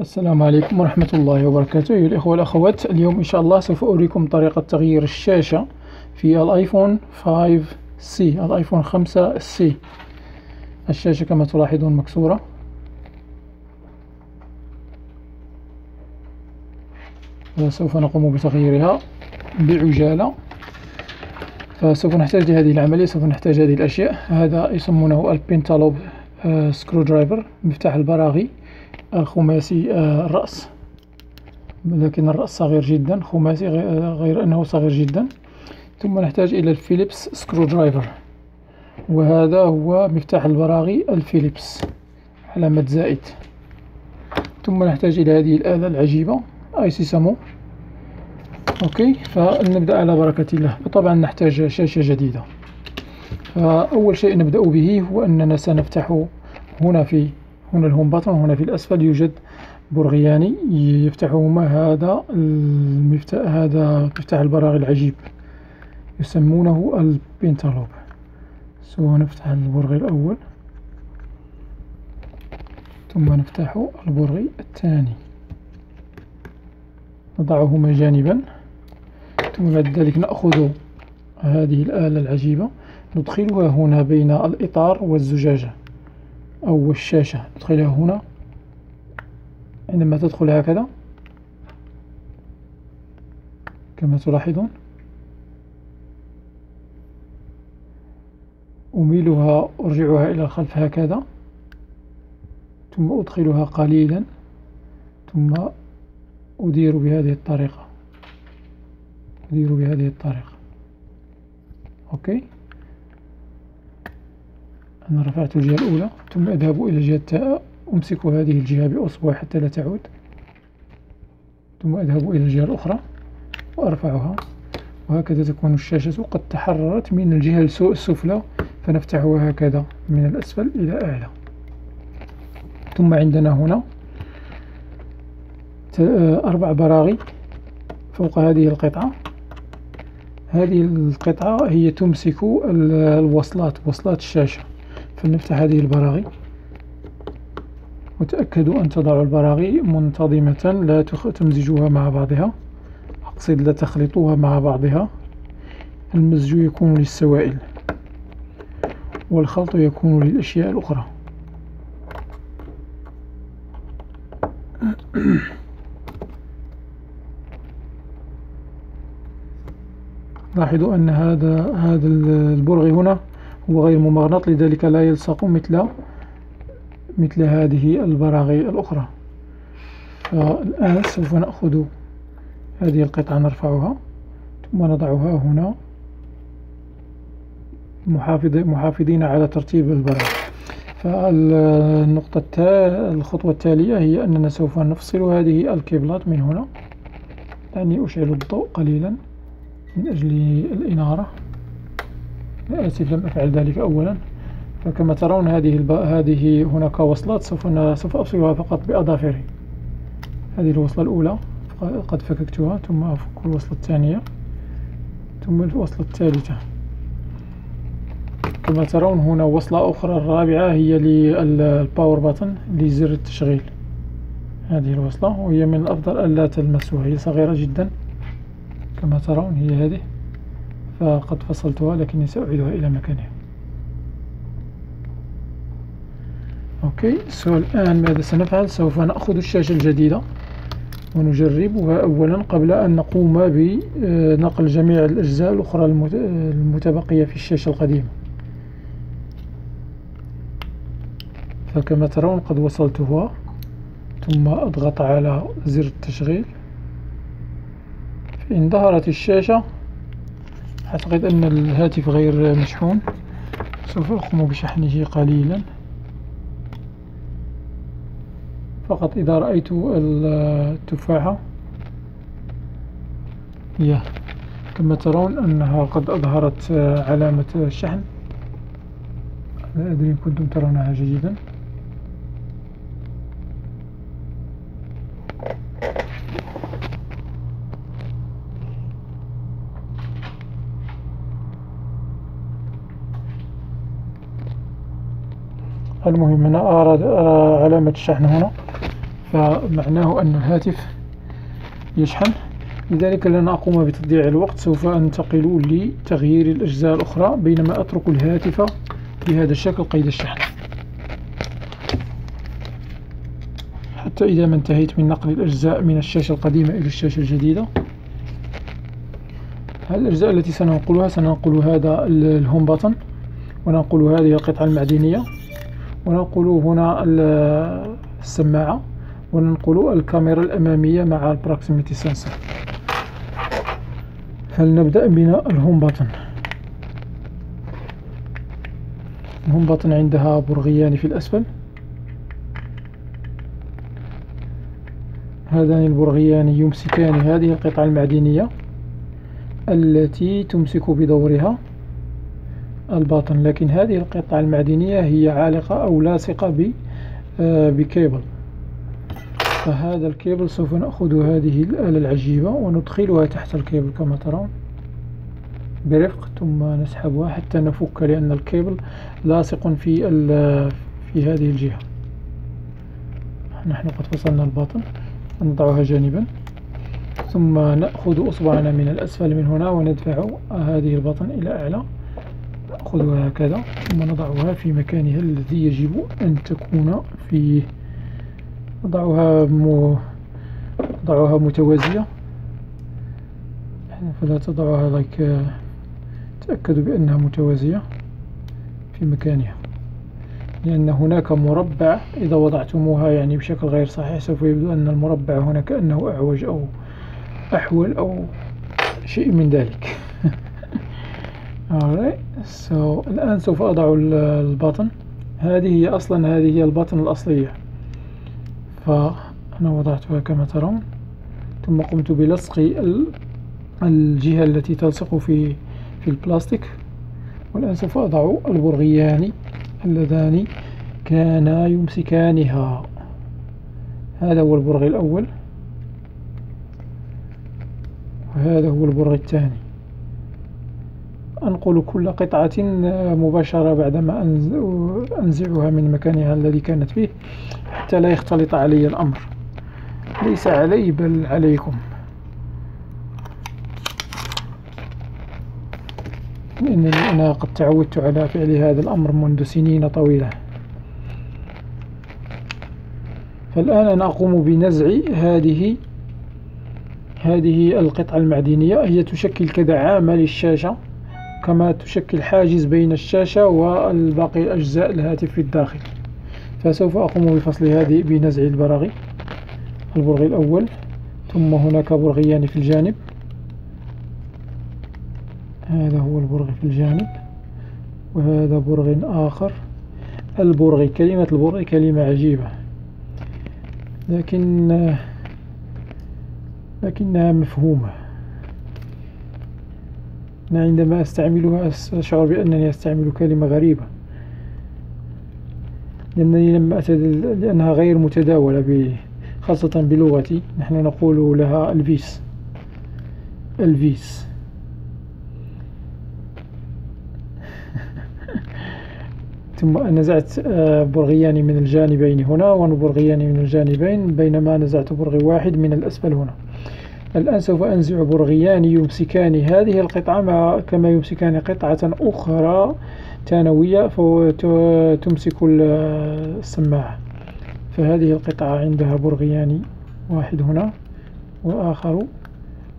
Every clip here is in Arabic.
السلام عليكم ورحمة الله وبركاته. أيها الإخوة والأخوات اليوم إن شاء الله سوف أريكم طريقة تغيير الشاشة في ال iPhone 5c ال iPhone 5c الشاشة كما تلاحظون مكسورة. سوف نقوم بتغييرها بعجالة. فسوف نحتاج لهذه العملية سوف نحتاج هذه الأشياء. هذا يسمونه ال pentalobe screwdriver مفتاح البراغي. الخماسي آه، الرأس. لكن الرأس صغير جدا خماسي غير أنه صغير جدا. ثم نحتاج إلى ال Phillips screwdriver وهذا هو مفتاح البراغي ال Phillips علامة زائد. ثم نحتاج إلى هذه الآلة العجيبة iSesamo okay فنبدأ على بركة الله. وطبعا نحتاج شاشة جديدة. فأول شيء نبدأ به هو أننا سنفتح هنا في هنا الهوم باتن هنا في الأسفل يوجد برغيان يفتحهما هذا المفتاح هذا مفتاح البراغي العجيب يسمونه البنتالوب. سوف نفتح البرغي الأول ثم نفتح البرغي الثاني. نضعهما جانبا ثم بعد ذلك نأخذ هذه الآلة العجيبة ندخلها هنا بين الإطار والزجاجة. أو الشاشة. ندخلها هنا. عندما تدخل هكذا. كما تلاحظون. أميلها أرجعها إلى الخلف هكذا. ثم أدخلها قليلا. ثم أدير بهذه الطريقة. أدير بهذه الطريقة. أوكي؟ أنا رفعت الجهة الأولى ثم أذهب إلى الجهة التاء أمسك هذه الجهة بأصبع حتى لا تعود. ثم أذهب إلى الجهة الأخرى وأرفعها. وهكذا تكون الشاشة قد تحررت من الجهة السفلى فنفتحها هكذا من الأسفل إلى أعلى. ثم عندنا هنا أربع براغي فوق هذه القطعة. هذه القطعة هي تمسك الوصلات وصلات الشاشة. فلنفتح هذه البراغي. وتأكدوا أن تضعوا البراغي منتظمة لا تمزجوها مع بعضها. أقصد لا تخلطوها مع بعضها. المزج يكون للسوائل. والخلط يكون للأشياء الأخرى. لاحظوا أن هذا هذا البرغي هنا هو غير ممغنط لذلك لا يلصق مثل مثل هذه البراغي الأخرى. فالآن سوف نأخذ هذه القطعة نرفعها ثم نضعها هنا. محافظين على ترتيب البراغي. فالنقطة الخطوة التالية هي أننا سوف نفصل هذه الكيبلات من هنا. يعني أشعل الضوء قليلا من أجل الإنارة. آسف لم أفعل ذلك أولا. فكما ترون هذه الب... هذه هناك وصلات سوف سوف أفصلها فقط بأظافري. هذه الوصلة الأولى قد فككتها ثم أفك الوصلة الثانية ثم الوصلة الثالثة. كما ترون هنا وصلة أخرى الرابعة هي للباور باتن لزر التشغيل. هذه الوصلة وهي من الأفضل ألا تلمسوها هي صغيرة جدا. كما ترون هي هذه. فقد فصلتها لكني سأعيدها إلى مكانها. okay so الآن ماذا سنفعل؟ سوف نأخذ الشاشة الجديدة ونجربها أولا قبل أن نقوم بنقل جميع الأجزاء الأخرى المتبقية في الشاشة القديمة. فكما ترون قد وصلتها ثم أضغط على زر التشغيل. فإن ظهرت الشاشة أعتقد أن الهاتف غير مشحون. سوف أقوم بشحنه قليلا. فقط إذا رأيت التفاحة. يا كما ترون أنها قد أظهرت علامة الشحن. لا أدري إن كنتم ترونها جيدا. المهم أنا أرى علامة الشحن هنا. فمعناه أن الهاتف يشحن. لذلك لن أقوم بتضييع الوقت. سوف أنتقل لتغيير الأجزاء الأخرى بينما أترك الهاتف بهذا الشكل قيد الشحن. حتى إذا ما انتهيت من نقل الأجزاء من الشاشة القديمة إلى الشاشة الجديدة. الأجزاء التي سننقلها؟ سننقل هذا الهوم باتن وننقل هذه القطعة المعدنية. وننقل هنا السماعة وننقل الكاميرا الأمامية مع ال proximity sensor فلنبدأ بناء ال home button؟ ال home button عندها برغيان في الأسفل. هذان البرغيان يمسكان هذه القطعة المعدنية التي تمسك بدورها. ال button لكن هذه القطعة المعدنية هي عالقة أو لاصقة آه، بكيبل. فهذا الكيبل سوف نأخذ هذه الآلة العجيبة وندخلها تحت الكيبل كما ترون. برفق ثم نسحبها حتى نفك لأن الكيبل لاصق في في هذه الجهة. نحن قد فصلنا ال button. نضعها جانبا. ثم نأخذ أصبعنا من الأسفل من هنا وندفع هذه البطن إلى أعلى. نأخذها هكذا ثم نضعها في مكانها الذي يجب أن تكون فيه. نضعها م... نضعها متوازية. فلا تضعها لايك تأكدوا بأنها متوازية في مكانها. لأن هناك مربع إذا وضعتموها يعني بشكل غير صحيح سوف يبدو أن المربع هنا كأنه أعوج أو أحول أو شيء من ذلك. Alright so الآن سوف أضع البطن. هذه هي أصلا هذه هي البطن الأصلية. فأنا وضعتها كما ترون. ثم قمت بلصق الجهة التي تلصق في في البلاستيك. والآن سوف أضع البرغيان اللذان كانا يمسكانها. هذا هو البرغي الأول. وهذا هو البرغي الثاني. أنقل كل قطعة مباشرة بعدما أنزعها من مكانها الذي كانت فيه حتى لا يختلط علي الأمر. ليس علي بل عليكم. لأنني أنا قد تعودت على فعل هذا الأمر منذ سنين طويلة. فالآن أنا أقوم بنزع هذه هذه القطعة المعدنية. هي تشكل كدعامة للشاشة كما تشكل حاجز بين الشاشة والباقي الأجزاء الهاتف في الداخل. فسوف أقوم بفصل هذه بنزع البراغي البرغي الأول ثم هناك برغيان في الجانب. هذا هو البرغي في الجانب وهذا برغ آخر. البرغي كلمة البرغي كلمة عجيبة لكن لكنها مفهومة. أنا عندما أستعملها أشعر بأنني أستعمل كلمة غريبة. لأنني لم أعتدل لأنها غير متداولة خاصة بلغتي. نحن نقول لها الفيس. الفيس. ثم نزعت آه، برغيان من الجانبين هنا وبرغيان من الجانبين بينما نزعت برغي واحد من الأسفل هنا. الآن سوف أنزع برغيان يمسكان هذه القطعة مع كما يمسكان قطعة أخرى ثانوية فتمسك السماعة. فهذه القطعة عندها برغيان واحد هنا وآخر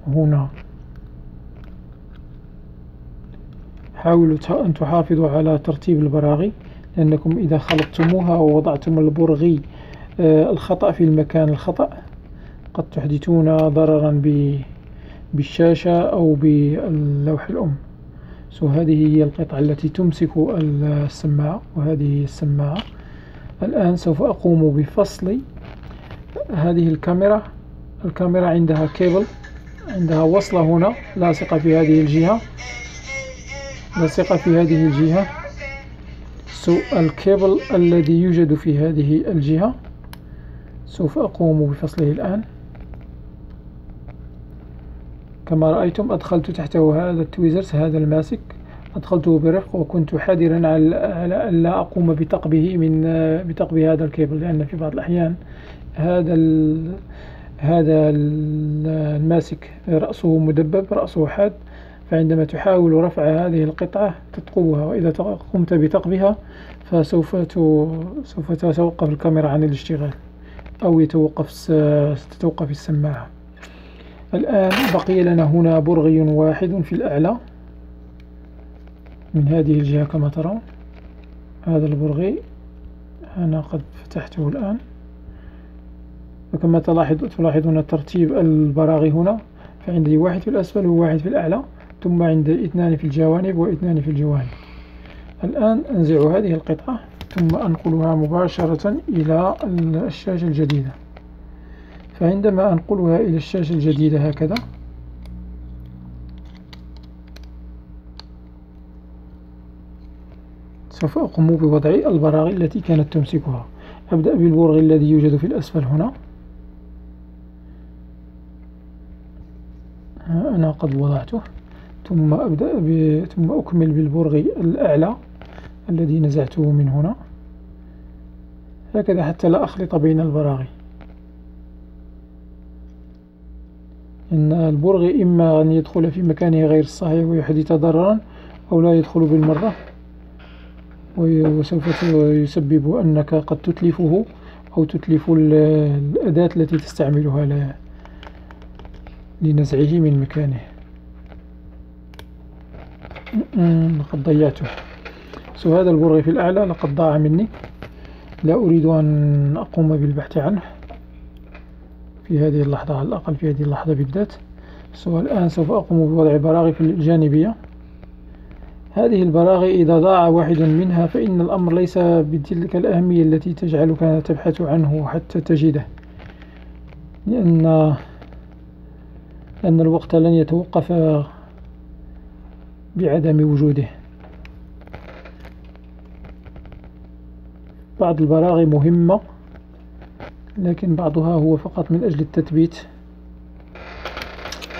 هنا. حاولوا أن تحافظوا على ترتيب البراغي لأنكم إذا خلطتموها ووضعتم البرغي آه، الخطأ في المكان الخطأ. قد تحدثون ضررا بالشاشة أو باللوح الأم. سو هذه هي القطعة التي تمسك السماعة وهذه هي السماعة. الآن سوف أقوم بفصل هذه الكاميرا. الكاميرا عندها كيبل عندها وصلة هنا لاصقة في هذه الجهة. لاصقة في هذه الجهة. so ال cable الذي يوجد في هذه الجهة. سوف أقوم بفصله الآن. كما رأيتم أدخلت تحته هذا ال tweezers هذا الماسك. أدخلته برفق وكنت حذرا على أن لا أقوم بتقبه من بتقب هذا الكيبل لأن في بعض الأحيان هذا هذا الماسك رأسه مدبب رأسه حاد. فعندما تحاول رفع هذه القطعة تثقبها وإذا قمت بثقبها فسوف سوف تتوقف الكاميرا عن الاشتغال أو يتوقف تتوقف السماعة. الآن بقي لنا هنا برغي واحد في الأعلى من هذه الجهة كما ترون. هذا البرغي أنا قد فتحته الآن. وكما تلاحظ تلاحظون ترتيب البراغي هنا. فعندي واحد في الأسفل وواحد في الأعلى ثم عندي اثنان في الجوانب واثنان في الجوانب. الآن أنزع هذه القطعة ثم أنقلها مباشرة إلى الشاشة الجديدة. فعندما أنقلها إلى الشاشة الجديدة هكذا. سوف أقوم بوضع البراغي التي كانت تمسكها. أبدأ بالبرغ الذي يوجد في الأسفل هنا. أنا قد وضعته. ثم أبدأ ب... ثم أكمل بالبرغ الأعلى الذي نزعته من هنا. هكذا حتى لا أخلط بين البراغي. إن البرغ إما أن يدخل في مكانه غير الصحيح ويحدث ضررا أو لا يدخل بالمرة. وسوف يسبب أنك قد تتلفه أو تتلف الأداة التي تستعملها لنزعه من مكانه. لقد ضيعته so هذا البرغي في الأعلى لقد ضاع مني. لا أريد أن أقوم بالبحث عنه. في هذه اللحظة على الأقل في هذه اللحظة بالذات. so الآن سوف أقوم بوضع براغي في الجانبية. هذه البراغي إذا ضاع واحد منها فإن الأمر ليس بتلك الأهمية التي تجعلك تبحث عنه حتى تجده. لأن لأن الوقت لن يتوقف بعدم وجوده. بعض البراغي مهمة. لكن بعضها هو فقط من أجل التثبيت.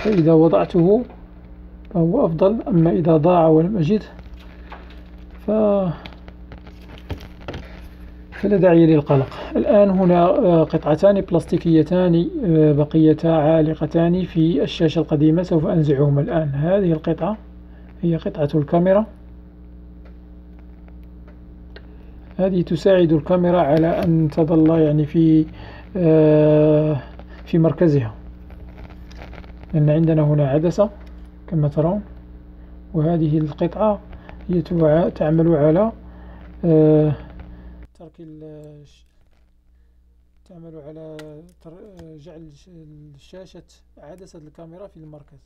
فإذا وضعته فهو أفضل أما إذا ضاع ولم أجد ف فلا داعي للقلق. الآن هنا آه، قطعتان بلاستيكيتان آه، بقيتا عالقتان في الشاشة القديمة سوف أنزعهما الآن. هذه القطعة هي قطعة الكاميرا. هذه تساعد الكاميرا على أن تظل يعني في آه، في مركزها. لأن عندنا هنا عدسة كما ترون وهذه القطعة هي تعمل على آه، ترك تعمل على جعل شاشة عدسة الكاميرا في المركز.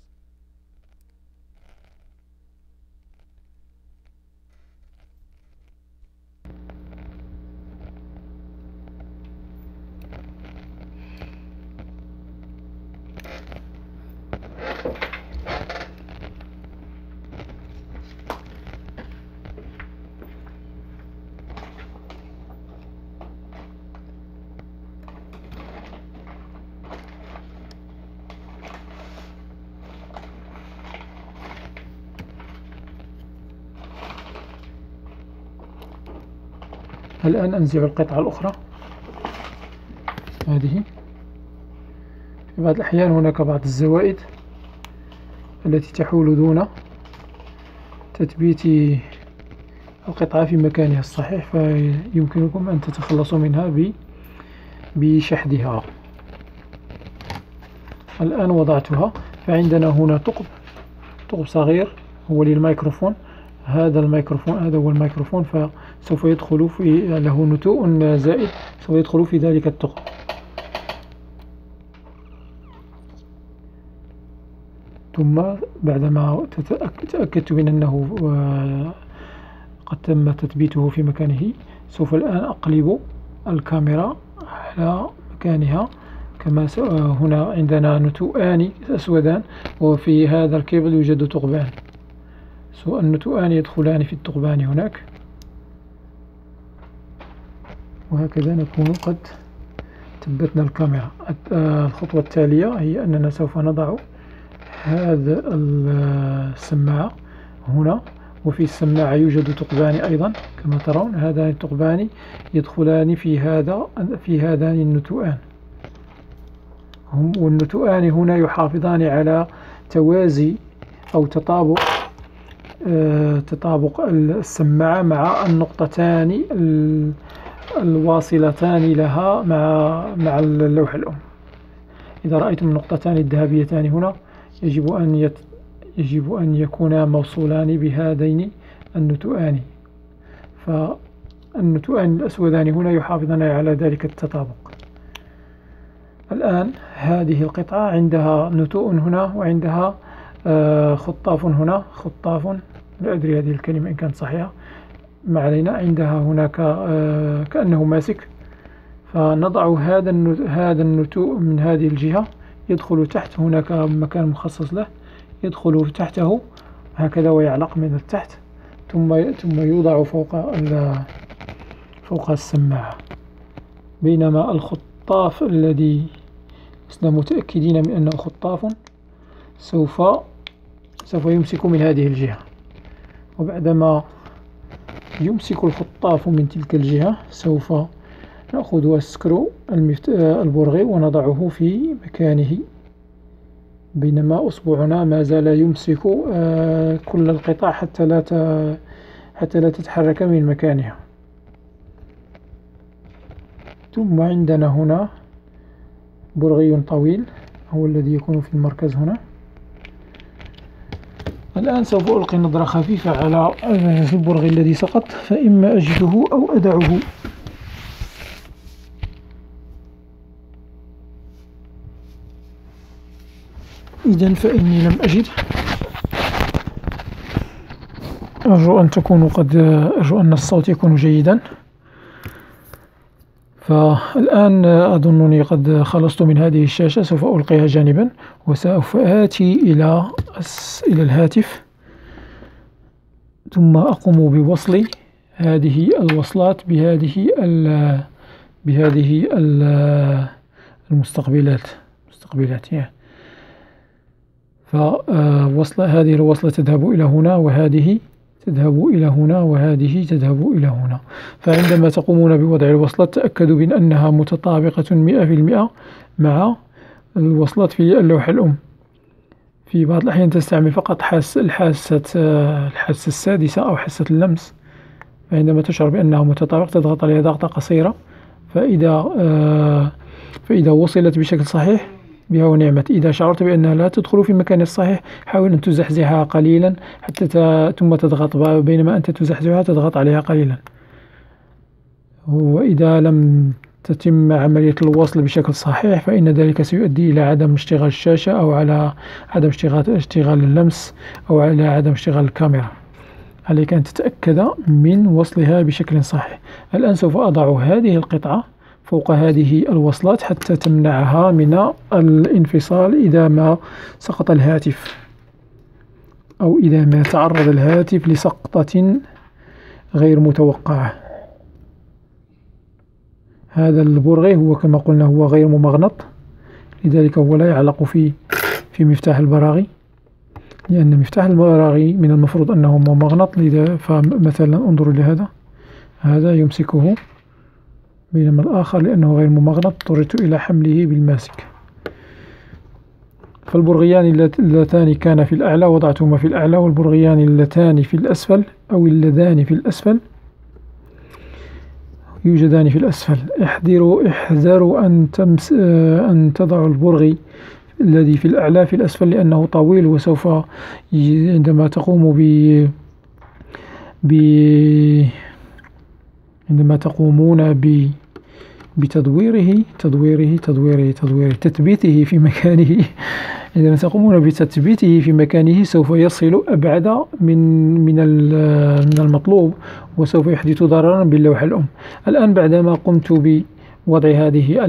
الآن أنزع القطعة الأخرى. هذه. في بعض الأحيان هناك بعض الزوائد التي تحول دون تثبيت القطعة في مكانها الصحيح فيمكنكم أن تتخلصوا منها بشحذها. الآن وضعتها. فعندنا هنا ثقب ثقب صغير هو للميكروفون. هذا الميكروفون هذا هو الميكروفون فسوف يدخل في له نتوء زائد سوف يدخل في ذلك الثقب ثم بعدما تأكدت من أنه آه، قد تم تثبيته في مكانه سوف الآن أقلب الكاميرا على مكانها. كما هنا عندنا نتوءان أسودان وفي هذا الكيبل يوجد ثقبان. سواء النتوءان يدخلان في الثقبان هناك. وهكذا نكون قد ثبتنا الكاميرا. الخطوة التالية هي أننا سوف نضع هذا السماعة هنا. وفي السماعة يوجد ثقبان أيضا كما ترون. هذان الثقبان يدخلان في هذا في هذان النتوءان. والنتوءان هنا يحافظان على توازي أو تطابق آه، تطابق السماعة مع النقطتان الواصلتان لها مع مع اللوح الأم. إذا رأيتم النقطتان الذهبيتان هنا يجب أن يت يجب أن يكونا موصولان بهذين النتوءان. فالنتوءان الأسودان هنا يحافظان على ذلك التطابق. الآن هذه القطعة عندها نتوء هنا وعندها آه، خطاف هنا. خطاف لا أدري هذه الكلمة إن كانت صحيحة. ما علينا عندها هناك آه، كأنه ماسك. فنضع هذا هذا النتوء من هذه الجهة. يدخل تحت هناك مكان مخصص له. يدخل تحته هكذا ويعلق من التحت. ثم ثم يوضع فوق فوق السماعة. بينما الخطاف الذي لسنا متأكدين من أنه خطاف سوف سوف يمسك من هذه الجهة. وبعدما يمسك الخطاف من تلك الجهة سوف نأخذ السكرو البرغي ونضعه في مكانه. بينما أصبعنا ما زال يمسك آه، كل القطع حتى لا حتى لا تتحرك من مكانها. ثم عندنا هنا برغي طويل هو الذي يكون في المركز هنا. الآن سوف ألقي نظرة خفيفة على البرغي الذي سقط فإما أجده أو أدعه. إذا فإني لم أجد أرجو أن تكونوا قد أرجو أن الصوت يكون جيدا. فالآن أظنني قد خلصت من هذه الشاشة سوف ألقيها جانبا وسوف آتي إلى إلى الهاتف. ثم أقوم بوصل هذه الوصلات بهذه ال بهذه ال المستقبلات مستقبلات يعني فوصل هذه الوصلة تذهب إلى هنا وهذه تذهب إلى هنا وهذه تذهب إلى هنا. فعندما تقومون بوضع الوصلات تأكدوا من أنها متطابقة مئة في المئة مع الوصلات في اللوحة الأم. في بعض الأحيان تستعمل فقط حاسة الحاسة الحاسة السادسة أو حاسة اللمس. فعندما تشعر بأنها متطابقة تضغط عليها ضغطة قصيرة. فإذا آه، فإذا وصلت بشكل صحيح بها ونعمت. إذا شعرت بأنها لا تدخل في المكان الصحيح حاول أن تزحزحها قليلا حتى ثم تضغط بينما أنت تزحزحها تضغط عليها قليلا. وإذا لم تتم عملية الوصل بشكل صحيح فإن ذلك سيؤدي إلى عدم اشتغال الشاشة أو على عدم اشتغال اشتغال اللمس أو على عدم اشتغال الكاميرا. عليك أن تتأكد من وصلها بشكل صحيح. الآن سوف أضع هذه القطعة فوق هذه الوصلات حتى تمنعها من الانفصال إذا ما سقط الهاتف أو إذا ما تعرض الهاتف لسقطة غير متوقعة. هذا البرغي هو كما قلنا هو غير ممغنط لذلك هو لا يعلق في في مفتاح البراغي لأن مفتاح البراغي من المفروض أنه ممغنط لذا فمثلا انظروا لهذا هذا يمسكه بينما الآخر لأنه غير ممغنط اضطررت إلى حمله بالماسك. فالبرغيان اللتان كان في الأعلى وضعتهما في الأعلى والبرغيان اللتان في الأسفل أو اللذان في الأسفل. يوجدان في الأسفل. احذروا احذروا أن تمس أن تضعوا البرغي الذي في الأعلى في الأسفل لأنه طويل وسوف عندما تقوم ب ب عندما تقومون ب بتدويره تدويره تدويره تدويره تثبيته في مكانه. عندما تقومون بتثبيته في مكانه سوف يصل أبعد من من من المطلوب وسوف يحدث ضررا باللوحة الأم. الآن بعدما قمت بوضع هذه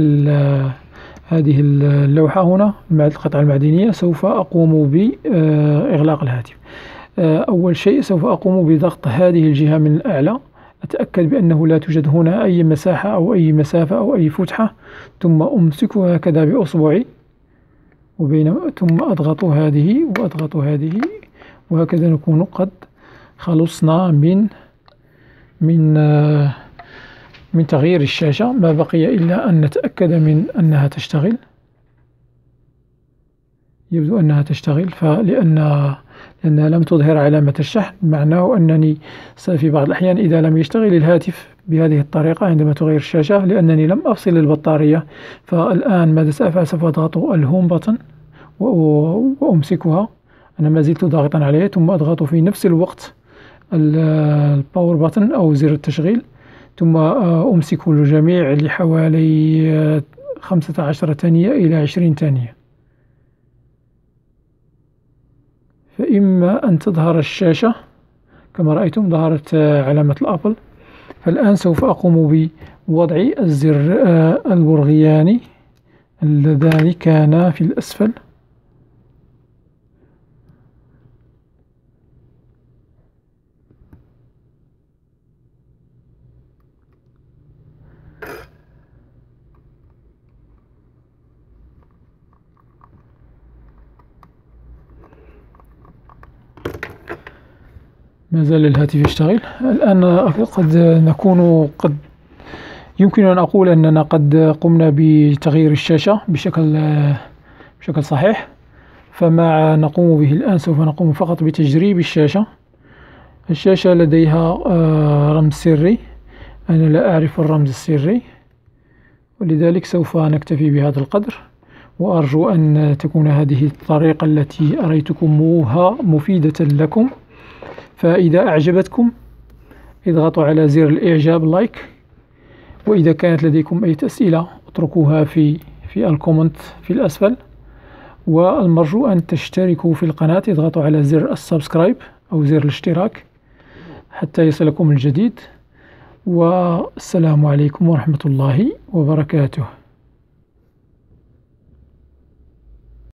هذه اللوحة هنا القطعة المعدنية سوف أقوم بإغلاق الهاتف. أول شيء سوف أقوم بضغط هذه الجهة من الأعلى. أتأكد بأنه لا توجد هنا أي مساحة أو أي مسافة أو أي فتحة ثم أمسكها هكذا بأصبعي وبين ثم أضغط هذه وأضغط هذه وهكذا نكون قد خلصنا من من من تغيير الشاشة. ما بقي إلا أن نتأكد من أنها تشتغل. يبدو أنها تشتغل فلأن لأنها لم تظهر علامة الشحن معناه أنني في بعض الأحيان إذا لم يشتغل الهاتف بهذه الطريقة عندما تغير الشاشة لأنني لم أفصل البطارية. فالآن ماذا سأفعل؟ سوف أضغط الهوم بطن وأمسكها. أنا ما زلت ضاغطا عليه ثم أضغط في نفس الوقت الباور بطن أو زر التشغيل. ثم أمسك الجميع لحوالي خمسة عشر ثانية إلى عشرين ثانية. فإما أن تظهر الشاشة كما رأيتم ظهرت علامة الأبل. فالآن سوف أقوم بوضع الزر البرغياني اللذان كانا في الأسفل. ما زال الهاتف يشتغل. الآن قد نكون قد يمكن أن أقول أننا قد قمنا بتغيير الشاشة بشكل بشكل صحيح فما نقوم به الآن سوف نقوم فقط بتجريب الشاشة. الشاشة لديها رمز سري. أنا لا أعرف الرمز السري ولذلك سوف نكتفي بهذا القدر وأرجو أن تكون هذه الطريقة التي أريتكموها مفيدة لكم. فإذا أعجبتكم اضغطوا على زر الإعجاب like وإذا كانت لديكم أي أسئلة اتركوها في في ال comment في الأسفل. والمرجو أن تشتركوا في القناة اضغطوا على زر ال subscribe أو زر الاشتراك حتى يصلكم الجديد. والسلام عليكم ورحمة الله وبركاته.